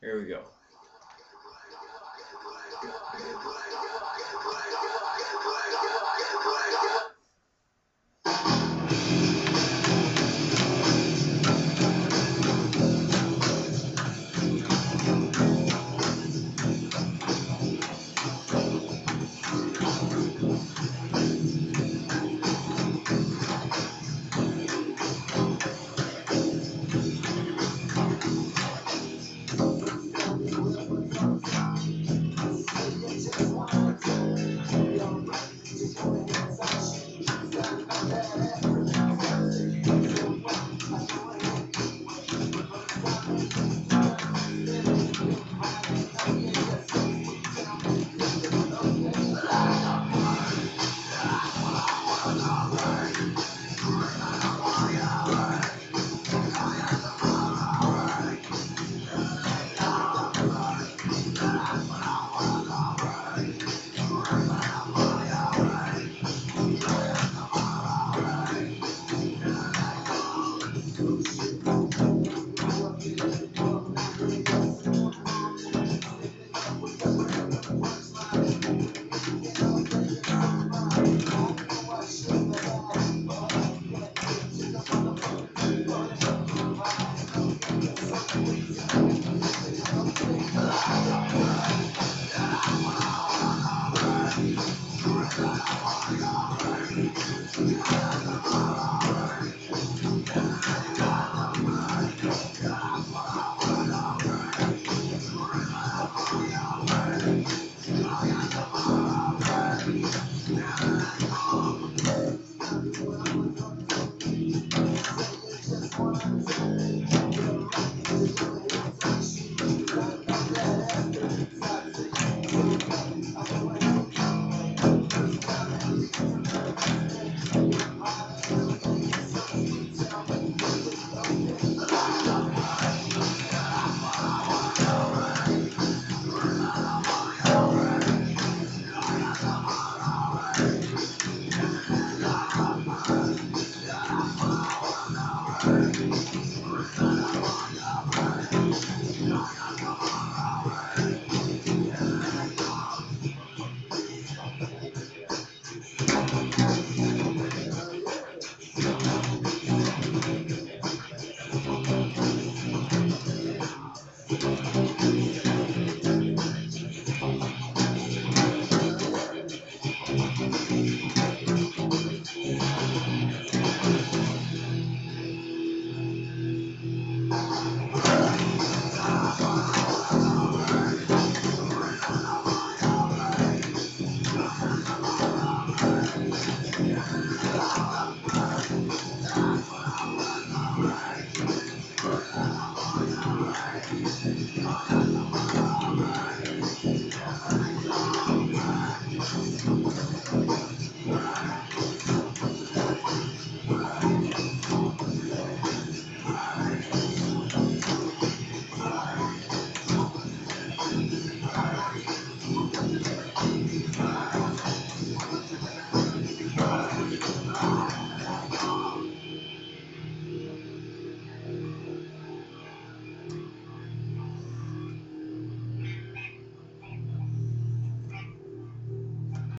Here we go.